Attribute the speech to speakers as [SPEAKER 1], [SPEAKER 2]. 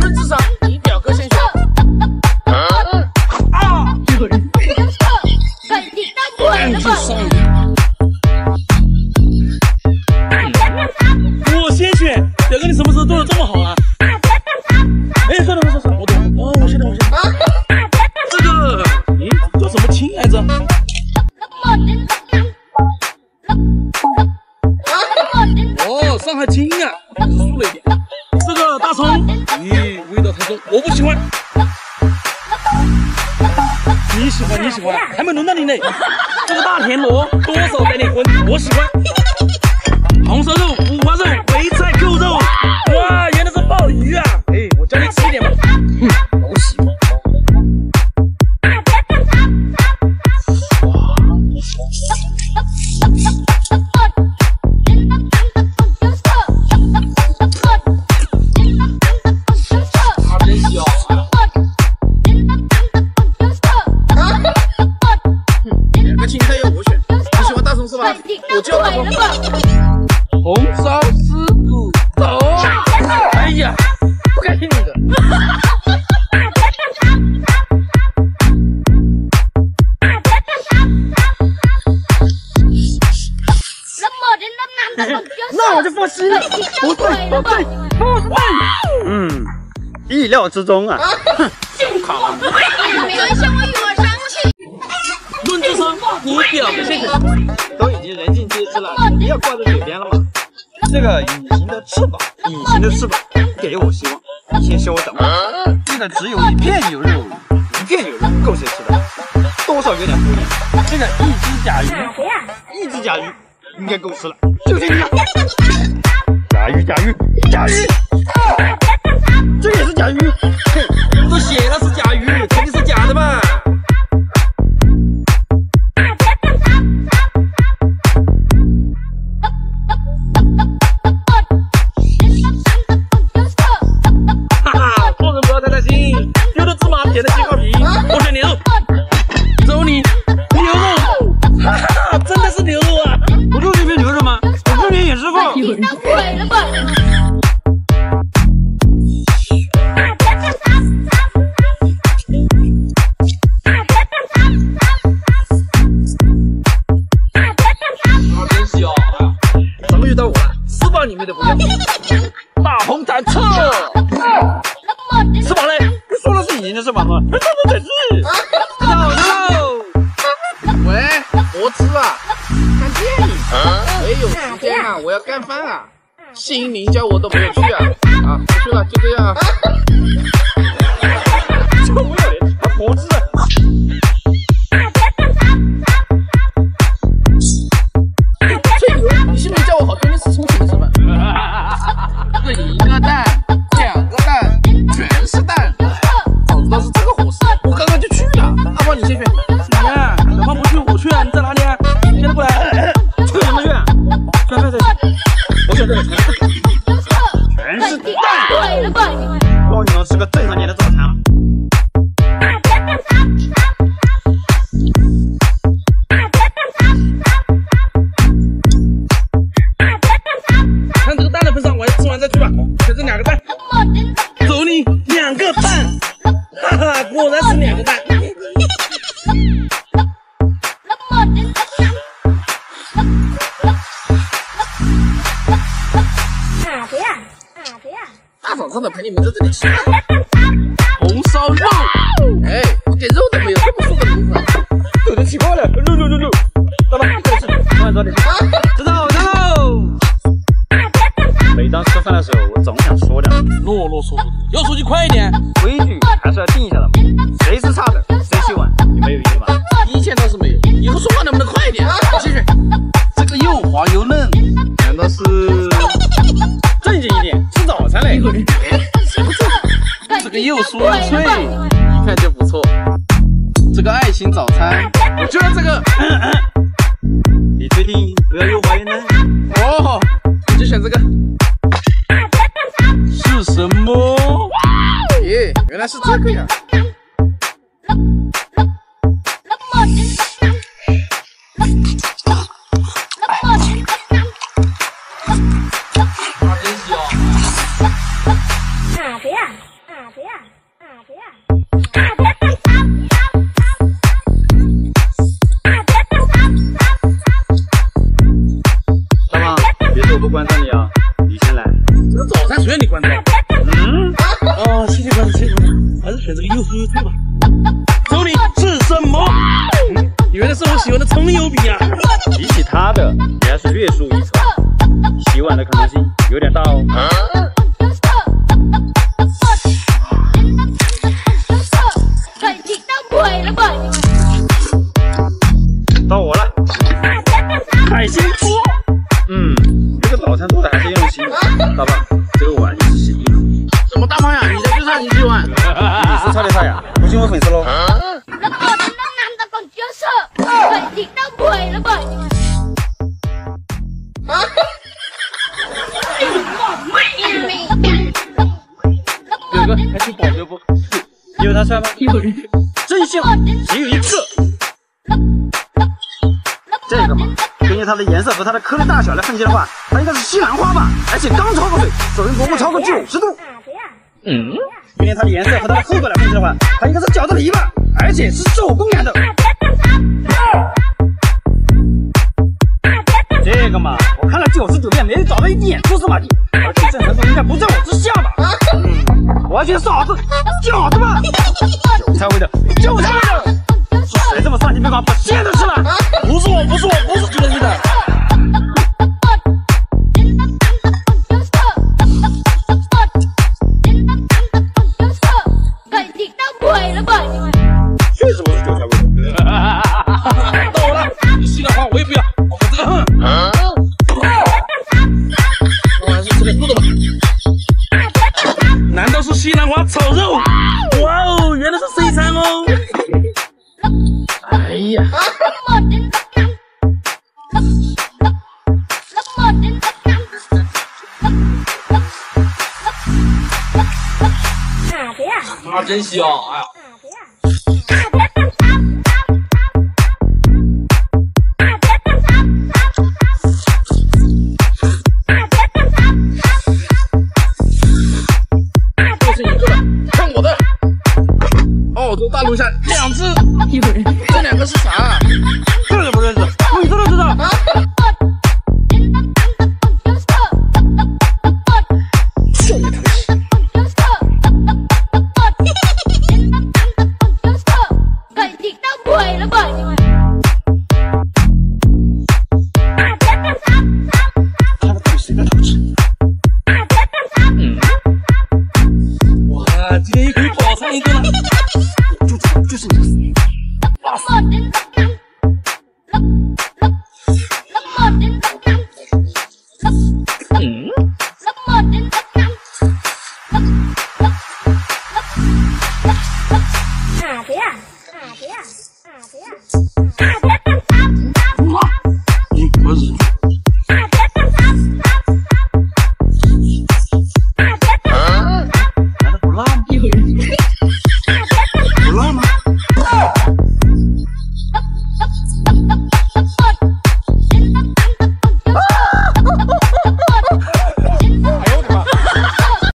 [SPEAKER 1] 论智商，你表哥先选。
[SPEAKER 2] 啊！有人。
[SPEAKER 3] 智商。我先选，表哥你什么时候做的这么好啊？味道太重，我不喜欢。你喜欢你喜欢，还没轮到你呢。这个大田螺，多少带点荤，我喜欢。红烧肉、红烧狮骨头。哎呀，不该听你的。那我就放心了。不对，不对，不对。
[SPEAKER 4] 嗯，意料之中啊。哼，就卡了。
[SPEAKER 5] 没人向我与我生气。
[SPEAKER 3] 论智商，你表哥先选。
[SPEAKER 4] 都已经人不要挂在嘴边了嘛。这个隐形的翅膀，隐形的翅膀，给我希望。你先休等。这个只有一片牛肉，一片牛肉够谁吃的？多少有点不一样。这个一只甲鱼，一只甲鱼应该够吃了。就这个。甲鱼，甲鱼，甲鱼。这也是甲鱼。哼，
[SPEAKER 3] 都写了是甲鱼，肯定是假的吧？你
[SPEAKER 5] 当鬼了吧？
[SPEAKER 3] 大红展翅，吃饱嘞。
[SPEAKER 4] 说的是隐形的翅膀吗？那不整是。
[SPEAKER 1] 走喽。喂，我吃啊，看电影。没有时间啊，我要干饭啊。新民教我都没有去啊。啊，不去了，就这样。
[SPEAKER 3] 哈哈，果然是两个蛋。
[SPEAKER 1] 大早上的陪你们在这里吃红烧肉。哎，一点肉都没有，这么粗的名字，
[SPEAKER 4] 有点奇怪了。肉肉肉肉，走吧，快吃，快早点吃。
[SPEAKER 1] 知道知道。
[SPEAKER 4] 每当吃饭的时候，我总想说点
[SPEAKER 3] 啰啰嗦嗦的，要说就快一点。酥又脆，
[SPEAKER 1] 一看就不错。这个爱情早餐，我就要这个。
[SPEAKER 4] 你确定不要又怀孕呢？
[SPEAKER 1] 哦，我就选这个。
[SPEAKER 3] 是什么？
[SPEAKER 1] 耶，原来是这个呀。
[SPEAKER 3] 不关照你啊，你先来。这个早餐谁让你关照？嗯，啊，谢谢关照，谢谢关，还是选这个又酥又脆吧。走你是什么？原来是我喜欢的葱油饼啊！
[SPEAKER 4] 比起他的，你还是略输一筹。洗碗的可能性有点大哦。啥呀？不？信我粉丝喽。
[SPEAKER 3] 哥哥，还去保镖不？
[SPEAKER 4] 有他帅吗？真相只有一个。这个嘛，根据它的颜色和它的颗粒大小来分析的话，它应该是西兰花吧？而且刚焯过水，水温不？超过九十度。嗯。因为它的颜色和它的厚度来分析的话，它应该是饺子皮吧？而且是手工擀的。这个嘛，我看了九十九遍，没有找到一点蛛丝马迹，而且这程度应该不在我之下吧？嗯，我选嫂子，饺子吧，韭菜味的，
[SPEAKER 3] 哎呀。啊，真香！哎
[SPEAKER 5] 呀。